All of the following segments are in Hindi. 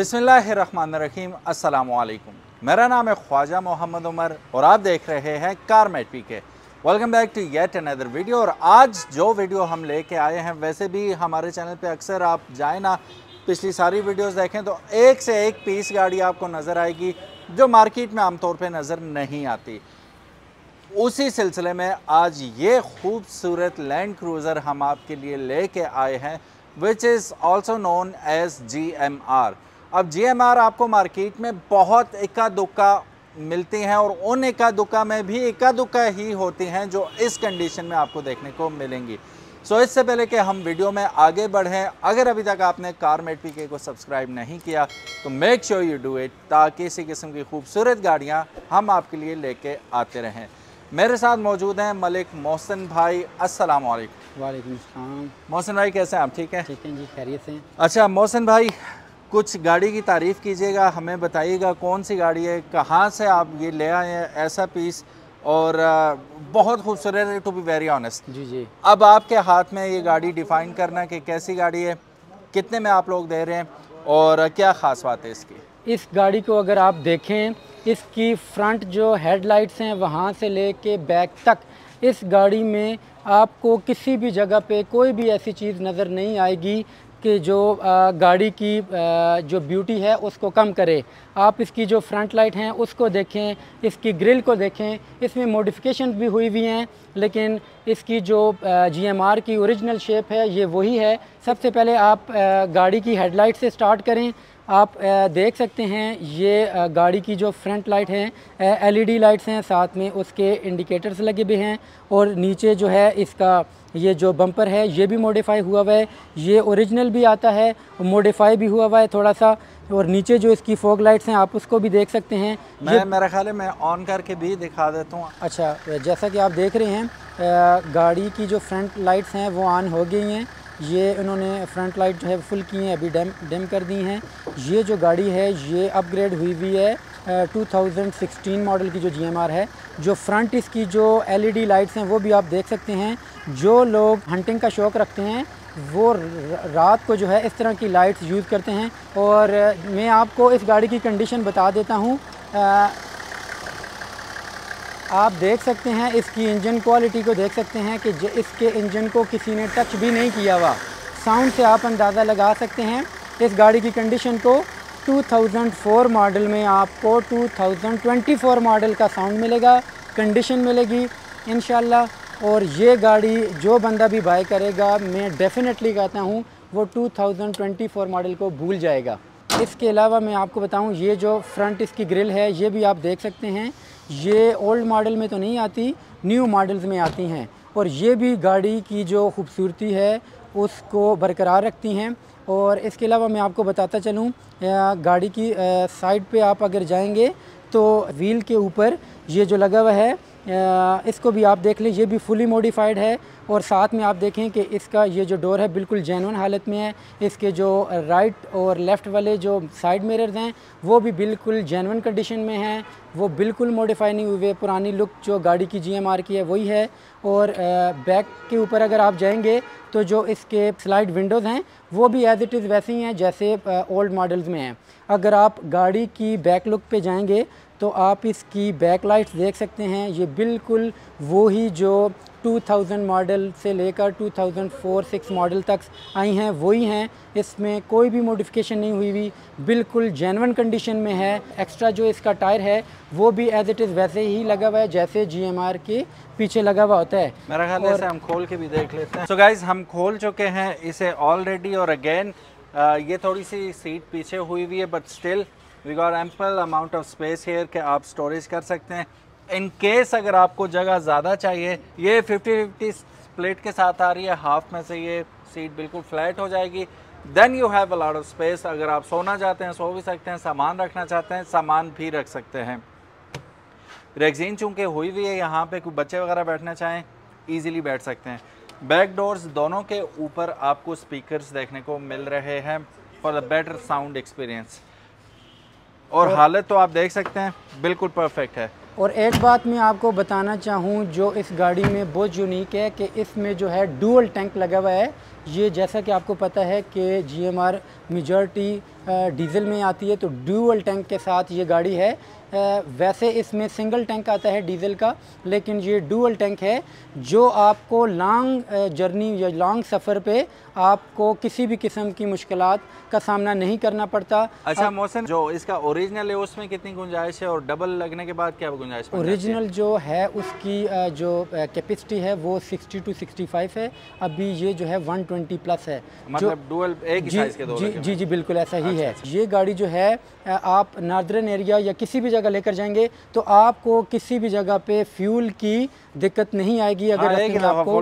बिसमीम असलकुम मेरा नाम है ख्वाजा मोहम्मद उमर और आप देख रहे हैं car P K welcome back to yet another video और आज जो वीडियो हम लेके आए हैं, वैसे भी हमारे चैनल पे अक्सर आप जाए ना, पिछली सारी वीडियोस देखें तो एक से एक पीस गाड़ी आपको नज़र आएगी जो मार्केट में आमतौर पे नज़र नहीं आती। उसी सिलसिले में आज ये खूबसूरत लैंड क्रूज़र हम आपके लिए लेके आए हैं which is also known as G M R अब जी एम आर आपको मार्केट में बहुत इक्का दुक्का मिलती हैं और उन इक्का दुक्का में भी इक्का दुक्का ही होती हैं जो इस कंडीशन में आपको देखने को मिलेंगी। सो so, इससे पहले कि हम वीडियो में आगे बढ़ें अगर अभी तक आपने कार मेट पी के को सब्सक्राइब नहीं किया तो make sure you do it ताकि इसी किस्म की खूबसूरत गाड़ियाँ हम आपके लिए लेके आते रहें। मेरे साथ मौजूद हैं मलिक मोहसिन भाई अस्सलाम वालेकुम। वालेकुम मोहसिन भाई कैसे हैं? आप ठीक हैं? ठीक है जी खैरियत से अच्छा मोहसिन भाई कुछ गाड़ी की तारीफ़ कीजिएगा हमें बताइएगा कौन सी गाड़ी है कहाँ से आप ये ले आए हैं ऐसा पीस और बहुत खूबसूरत है टू बी वेरी ऑनेस्ट जी जी। अब आपके हाथ में ये गाड़ी डिफ़ाइन करना कि कैसी गाड़ी है कितने में आप लोग दे रहे हैं और क्या ख़ास बात है इसकी? इस गाड़ी को अगर आप देखें इसकी फ्रंट जो हेडलाइट्स हैं वहाँ से लेके बैक तक इस गाड़ी में आपको किसी भी जगह पे कोई भी ऐसी चीज़ नज़र नहीं आएगी कि जो गाड़ी की जो ब्यूटी है, उसको कम करे। आप इसकी जो फ्रंट लाइट हैं, उसको देखें, इसकी ग्रिल को देखें। इसमें मॉडिफिकेशन भी हुई हुई हैं, लेकिन इसकी जो जीएमआर की ओरिजिनल शेप है, ये वही है। सबसे पहले आप गाड़ी की हेडलाइट से स्टार्ट करें। आप देख सकते हैं ये गाड़ी की जो फ्रंट लाइट हैं एलईडी लाइट्स हैं साथ में उसके इंडिकेटर्स लगे हुए हैं और नीचे जो है इसका ये जो बम्पर है ये भी मॉडिफाई हुआ हुआ है ये ओरिजिनल भी आता है मॉडिफाई भी हुआ हुआ है थोड़ा सा और नीचे जो इसकी फोग लाइट्स हैं आप उसको भी देख सकते हैं। मैं मेरा ख्याल है मैं ऑन करके भी दिखा देता हूँ। अच्छा जैसा कि आप देख रहे हैं गाड़ी की जो फ्रंट लाइट्स हैं वो ऑन हो गई हैं। ये इन्होंने फ्रंट लाइट जो है फुल की हैं अभी डैम डैम कर दी हैं। ये जो गाड़ी है ये अपग्रेड हुई हुई है uh, 2016 मॉडल की जो जीएमआर है जो फ्रंट इसकी जो एलईडी लाइट्स हैं वो भी आप देख सकते हैं। जो लोग हंटिंग का शौक़ रखते हैं वो रात को जो है इस तरह की लाइट्स यूज़ करते हैं। और मैं आपको इस गाड़ी की कंडीशन बता देता हूँ आप देख सकते हैं, इसकी इंजन क्वालिटी को देख सकते हैं कि इसके इंजन को किसी ने टच भी नहीं किया हुआ। साउंड से आप अंदाज़ा लगा सकते हैं, इस गाड़ी की कंडीशन को 2004 मॉडल में आपको 2024 मॉडल का साउंड मिलेगा कंडीशन मिलेगी इन और ये गाड़ी जो बंदा भी बाय करेगा, मैं डेफ़िनेटली कहता हूँ, वो 2024 मॉडल को भूल जाएगा। इसके अलावा मैं आपको बताऊँ, ये जो फ्रंट इसकी ग्रिल है, ये भी आप देख सकते हैं ये ओल्ड मॉडल में तो नहीं आती न्यू मॉडल्स में आती हैं। और ये भी गाड़ी की जो खूबसूरती है, उसको बरकरार रखती हैं। और इसके अलावा मैं आपको बताता चलूँ गाड़ी की साइड पे आप अगर जाएँगे तो व्हील के ऊपर ये जो लगा हुआ है इसको भी आप देख लें, ये भी फुली मॉडिफाइड है। और साथ में आप देखें कि इसका ये जो डोर है बिल्कुल जेनवन हालत में है। इसके जो राइट और लेफ़्ट वाले जो साइड मिरर्स हैं, वो भी बिल्कुल जेनवन कंडीशन में हैं। वो बिल्कुल मॉडिफाई नहीं हुए। पुरानी लुक जो गाड़ी की जीएमआर की है, वही है। और बैक के ऊपर अगर आप जाएँगे तो जो इसके स्लाइड विंडोज़ हैं, वो भी एज़ इट इज़ वैसे ही हैं, जैसे ओल्ड मॉडल्स में हैं। अगर आप गाड़ी की बैक लुक पे जाएँगे तो आप इसकी बैक लाइट्स देख सकते हैं। ये बिल्कुल वो ही जो 2000 मॉडल से लेकर 2004-6 मॉडल तक आई हैं वही हैं। इसमें कोई भी मॉडिफिकेशन नहीं हुई हुई बिल्कुल जेनवन कंडीशन में है। एक्स्ट्रा जो इसका टायर है वो भी एज इट इज़ वैसे ही लगा हुआ है जैसे जीएमआर के पीछे लगा हुआ होता है। मेरा ख्याल है हम खोल के भी देख लेते हैं। सो so गाइज़ हम खोल चुके हैं इसे ऑलरेडी और अगेन ये थोड़ी सी सीट पीछे हुई हुई है but still we got ample amount of space here के आप स्टोरेज कर सकते हैं। इन केस अगर आपको जगह ज़्यादा चाहिए, ये 50 50 स्प्लिट के साथ आ रही है। हाफ़ में से ये सीट बिल्कुल फ्लैट हो जाएगी। Then you have a lot of space अगर आप सोना चाहते हैं, सो भी सकते हैं, सामान रखना चाहते हैं, सामान भी रख सकते हैं। रेगजीन चूँकि हुई हुई है, यहाँ पे कोई बच्चे वगैरह बैठना चाहें ईजिली बैठ सकते हैं। बैक डोर्स दोनों के ऊपर आपको स्पीकर्स देखने को मिल रहे हैं। For the better sound experience और, और हालत तो आप देख सकते हैं बिल्कुल परफेक्ट है। और एक बात मैं आपको बताना चाहूँ जो इस गाड़ी में बहुत यूनिक है कि इसमें जो है डुअल टैंक लगा हुआ है। ये जैसा कि आपको पता है कि GMR M R majority diesel में आती है तो डुअल टैंक के साथ ये गाड़ी है। वैसे इसमें सिंगल टैंक आता है डीज़ल का लेकिन ये डुअल टैंक है जो आपको लॉन्ग जर्नी या लॉन्ग सफ़र पे आपको किसी भी किस्म की मुश्किल का सामना नहीं करना पड़ता। अच्छा मोहसिन जो इसका ओरिजिनल है उसमें कितनी गुंजाइश है और डबल लगने के बाद क्या गुंजाइश ओरिजिनल जो है उसकी जो कैपेसिटी है वो 60 टू 65 है। अभी ये जो है 120 प्लस है। मतलब डुअल एक जी, साइज़ के दो जी जी जी बिल्कुल ऐसा ही अच्छा, है। अच्छा। ये गाड़ी जो है आप नार्दर्न एरिया या किसी भी जगह लेकर जाएँगे तो आपको किसी भी जगह पे फ्यूल की दिक्कत नहीं आएगी। अगर हाँ, रास्ते में आपको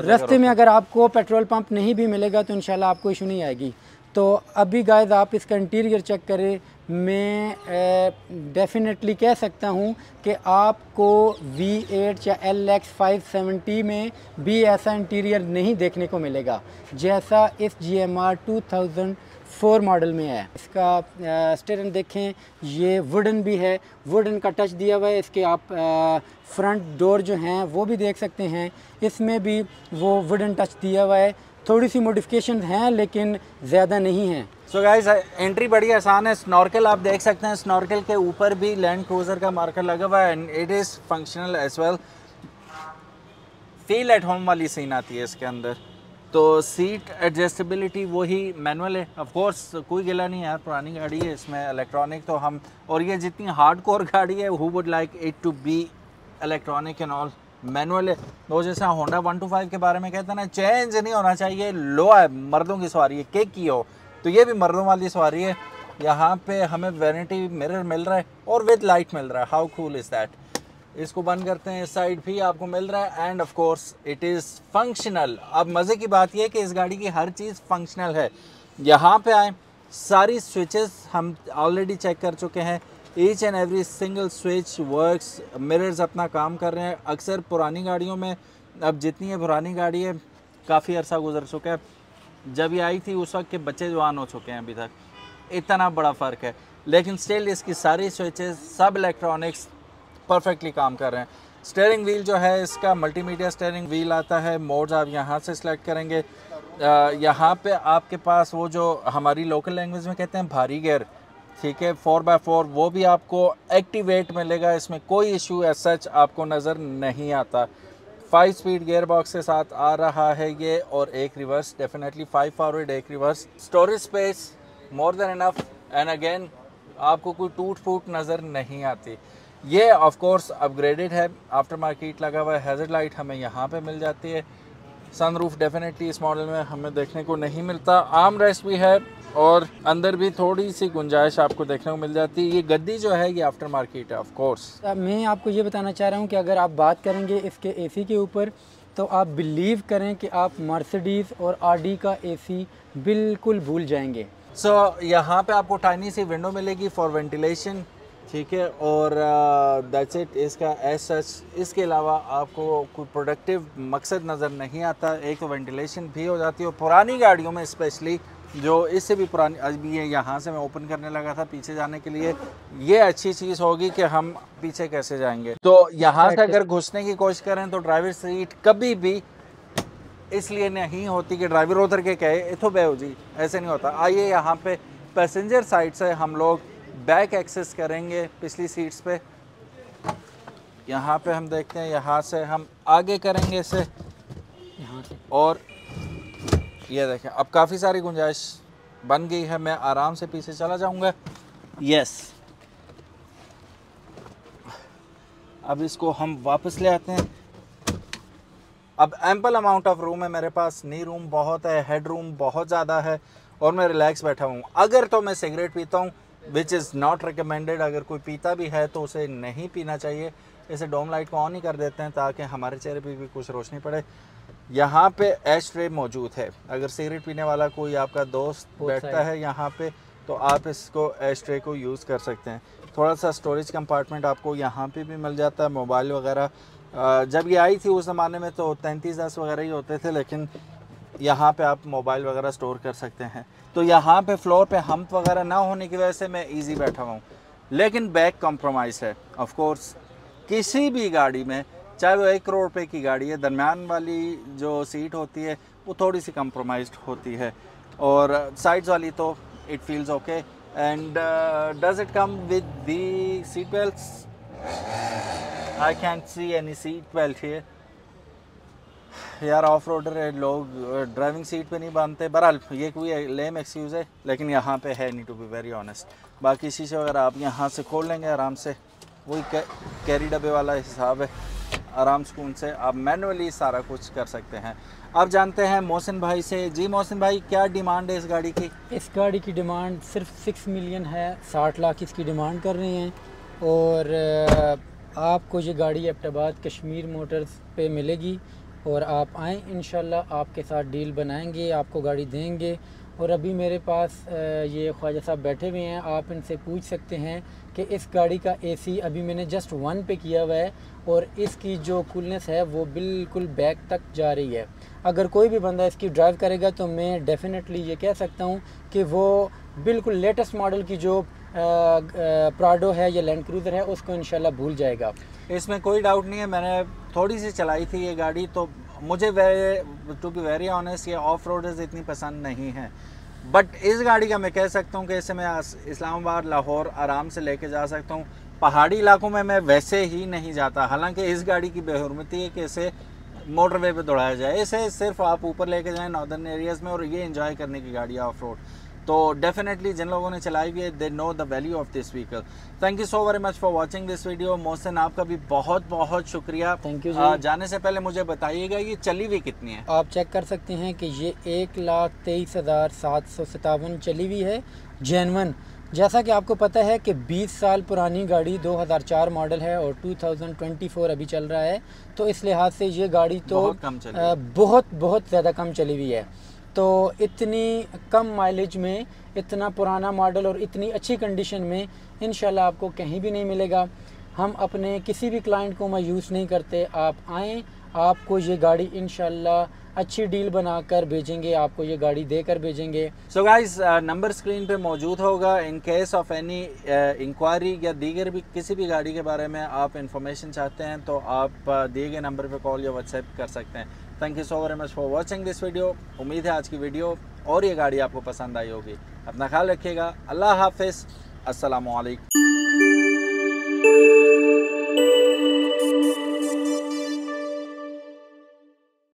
रास्ते में अगर आपको पेट्रोल पंप नहीं भी मिलेगा तो इंशाल्लाह आपको इशू नहीं आएगी। तो अभी गाइस आप इसका इंटीरियर चेक करें। मैं डेफिनेटली कह सकता हूँ कि आपको V8 या एल एक्स फाइव में भी ऐसा इंटीरियर नहीं देखने को मिलेगा जैसा इस G M R two thousand four model में है। इसका स्टेरन देखें, ये वुडन भी है। वुडन का टच दिया हुआ है। इसके आप फ्रंट डोर जो हैं, वो भी देख सकते हैं। इसमें भी वो वुडन टच दिया हुआ है। थोड़ी सी मोडिफिकेशन हैं, लेकिन ज़्यादा नहीं है। सो गाइस एंट्री बड़ी आसान है। स्नॉर्कल आप देख सकते हैं। स्नॉर्कल के ऊपर भी लैंड क्रूज़र का मार्कर लगा हुआ है and it is functional as well feel at home वाली सीन आती है इसके अंदर। तो सीट एडजस्टेबिलिटी वही मैनुअल है। ऑफ़ कोर्स कोई गिला नहीं यार, पुरानी गाड़ी है, इसमें इलेक्ट्रॉनिक तो हम और ये जितनी हार्ड कोर गाड़ी है who would like it to be electronic and all manual है। तो जैसे होंडा वन टू फाइव के बारे में कहते ना चेंज नहीं होना चाहिए। लो है, मर्दों की सवारी है केक की हो? तो ये भी मर्दों वाली सवारी है। यहाँ पे हमें वेनिटी मिरर मिल रहा है और विद लाइट मिल रहा है। हाउ कूल इज़ दैट इसको बंद करते हैं, इस साइड भी आपको मिल रहा है and of course it is functional अब मज़े की बात यह है कि इस गाड़ी की हर चीज़ फंक्शनल है। यहाँ पे आए, सारी स्विचेस हम ऑलरेडी चेक कर चुके हैं। Each and every single switch works mirrors अपना काम कर रहे हैं। अक्सर पुरानी गाड़ियों में, अब जितनी है पुरानी गाड़ी है, काफ़ी अरसा गुजर चुका है। जब ये आई थी, उस वक्त के बच्चे जवान हो चुके हैं अभी तक। इतना बड़ा फ़र्क है। लेकिन स्टिल इसकी सारी स्विचेस सब इलेक्ट्रॉनिक्स परफेक्टली काम कर रहे हैं। स्टेयरिंग व्हील जो है, इसका मल्टीमीडिया स्टेयरिंग व्हील आता है। मोड्स आप यहाँ से सिलेक्ट करेंगे। यहाँ पे आपके पास वो जो हमारी लोकल लैंग्वेज में कहते हैं, भारी गेयर ठीक है? फोर बाय फोर वो भी आपको एक्टिवेट मिलेगा। इसमें कोई इशू एज सच आपको नज़र नहीं आता। फाइव स्पीड गेयर बॉक्स के साथ आ रहा है ये, और एक रिवर्स डेफिनेटली फाइव फॉरवर्ड एक reverse storage space more than enough and again आपको कोई टूट फूट नज़र नहीं आती। ये ऑफ़ कोर्स अपग्रेडेड है. आफ्टर मार्केट लगा हुआ है. हैजर्ड लाइट हमें यहाँ पे मिल जाती है. सनरूफ डेफिनेटली इस मॉडल में हमें देखने को नहीं मिलता. आर्म रेस्ट भी है और अंदर भी थोड़ी सी गुंजाइश आपको देखने को मिल जाती है. ये गद्दी जो है ये आफ्टर मार्केट है ऑफ़ कोर्स मैं आपको ये बताना चाह रहा हूँ कि अगर आप बात करेंगे इसके एसी के ऊपर तो आप बिलीव करें कि आप मर्सिडीज़ और आरडी का एसी बिल्कुल भूल जाएँगे। सो so, यहाँ पे आपको टाइनी सी विंडो मिलेगी फॉर वेंटिलेशन ठीक है और दैट्स इट इसका एस सच इसके अलावा आपको कोई प्रोडक्टिव मकसद नज़र नहीं आता एक तो वेंटिलेशन भी हो जाती है और पुरानी गाड़ियों में स्पेशली जो इससे भी पुरानी अभी ये यहाँ से मैं ओपन करने लगा था पीछे जाने के लिए ये अच्छी चीज़ होगी कि हम पीछे कैसे जाएँगे। तो यहाँ से अगर घुसने की कोशिश करें तो ड्राइवर सीट कभी भी इसलिए नहीं होती कि ड्राइवर उतर के कहे इतो बे जी। ऐसे नहीं होता। आइए यहाँ पे पैसेंजर साइड से हम लोग बैक एक्सेस करेंगे पिछली सीट्स पे। यहाँ पे हम देखते हैं यहाँ से हम आगे करेंगे इसे। यहाँ से। और ये देखें अब काफ़ी सारी गुंजाइश बन गई है मैं आराम से पीछे चला जाऊँगा। यस अब इसको हम वापस ले आते हैं। अब एम्पल अमाउंट ऑफ़ रूम है मेरे पास नी रूम बहुत है हेड रूम बहुत ज़्यादा है और मैं रिलैक्स बैठा हूँ। अगर तो मैं सिगरेट पीता हूँ विच इज़ नॉट रिकमेंडेड अगर कोई पीता भी है तो उसे नहीं पीना चाहिए। इसे डोम लाइट को ऑन ही कर देते हैं ताकि हमारे चेहरे पर भी कुछ रोशनी पड़े। यहाँ पे एश ट्रे मौजूद है। अगर सिगरेट पीने वाला कोई आपका दोस्त बैठता है यहाँ पे तो आप इसको एश ट्रे को यूज़ कर सकते हैं। थोड़ा सा स्टोरेज कंपार्टमेंट आपको यहाँ पे भी मिल जाता है मोबाइल वगैरह। जब ये आई थी उस ज़माने में तो तैंतीस दस वगैरह ही होते थे लेकिन यहाँ पे आप मोबाइल वगैरह स्टोर कर सकते हैं। तो यहाँ पे फ्लोर पे हम्प वगैरह ना होने की वजह से मैं इजी बैठा हुआ हूँ। लेकिन बैक कॉम्प्रोमाइज़ है ऑफ़ कोर्स किसी भी गाड़ी में, चाहे वो एक करोड़ रुपए की गाड़ी है, दरमियान वाली जो सीट होती है, वो थोड़ी सी कम्प्रोमाइज होती है। और साइड्स वाली तो it feels okay and does it come with the seat seat I I see any seat belt here यार ऑफ़ रोडर है, लोग ड्राइविंग सीट पे नहीं बांधते। बहरहाल, ये कोई लेम एक्सक्यूज़ है, लेकिन यहाँ पे है नहीं टू बी वेरी ऑनेस्ट बाकी शीशे वगैरह आप यहाँ से खोल लेंगे, आराम से, वही कैरी डब्बे वाला हिसाब है। आराम सुकून से आप मैनुअली सारा कुछ कर सकते हैं। आप जानते हैं मोहसिन भाई से। जी मोहसिन भाई, क्या डिमांड है इस गाड़ी की? इस गाड़ी की डिमांड सिर्फ़ सिक्स मिलियन है, साठ लाख इसकी डिमांड कर रहे हैं। और आपको ये गाड़ी एबटाबाद कश्मीर मोटर्स पे मिलेगी। और आप आएँ इन आपके साथ डील बनाएँगे, आपको गाड़ी देंगे। और अभी मेरे पास ये ख्वाजा साहब बैठे हुए हैं, आप इनसे पूछ सकते हैं कि इस गाड़ी का एसी अभी मैंने जस्ट वन पे किया हुआ है और इसकी जो कूलनेस है वो बिल्कुल बैक तक जा रही है। अगर कोई भी बंदा इसकी ड्राइव करेगा तो मैं डेफिनेटली ये कह सकता हूँ कि वो बिल्कुल लेटेस्ट मॉडल की जो प्राडो है, या लैंड क्रूज़र है, उसको इंशाल्लाह भूल जाएगा इसमें कोई डाउट नहीं है, मैंने थोड़ी सी चलाई थी ये गाड़ी तो मुझे टू बी वेरी ऑनेस्ट ये ऑफ़ रोडर्स इतनी पसंद नहीं है। बट इस गाड़ी का मैं कह सकता हूँ कि इसे मैं इस्लामाबाद, लाहौर आराम से लेके जा सकता हूँ। पहाड़ी इलाकों में मैं वैसे ही नहीं जाता, हालाँकि इस गाड़ी की बेहरमती है कि इसे मोटरवे पे दौड़ाया जाए। इसे सिर्फ़ आप ऊपर लेके जाएँ नॉर्दर्न एरियाज़ में, और ये इंजॉय करने की गाड़ी ऑफ़ रोड तो डेफिनेटली जिन लोगों ने चलाई हुई है they know the value of this vehicle thank you so very much for watching this video Mohsin आपका भी बहुत बहुत शुक्रिया. जी। आ, जाने से पहले मुझे बताइएगा ये चली हुई कितनी है? आप चेक कर सकते हैं कि ये एक लाख तेईस हज़ार सात सौ सतावन चली हुई है जैनवन जैसा कि आपको पता है कि 20 साल पुरानी गाड़ी 2004 मॉडल है और 2024 अभी चल रहा है तो इस लिहाज से ये गाड़ी तो बहुत कम चली बहुत बहुत ज़्यादा कम चली हुई है। तो इतनी कम माइलेज में इतना पुराना मॉडल और इतनी अच्छी कंडीशन में इन आपको कहीं भी नहीं मिलेगा। हम अपने किसी भी क्लाइंट को मायूस नहीं करते। आप आएँ आपको ये गाड़ी इन अच्छी डील बनाकर भेजेंगे आपको ये गाड़ी देकर भेजेंगे। सो गाइस नंबर स्क्रीन पे मौजूद होगा। In case of any inquiry या दीगर भी किसी भी गाड़ी के बारे में आप इंफॉर्मेशन चाहते हैं तो आप uh, दिए गए नंबर पे कॉल या व्हाट्सएप कर सकते हैं। Thank you so very much for watching this video उम्मीद है आज की वीडियो और ये गाड़ी आपको पसंद आई होगी। अपना ख्याल रखिएगा। अल्लाह हाफिज़। अस्सलाम वालेकुम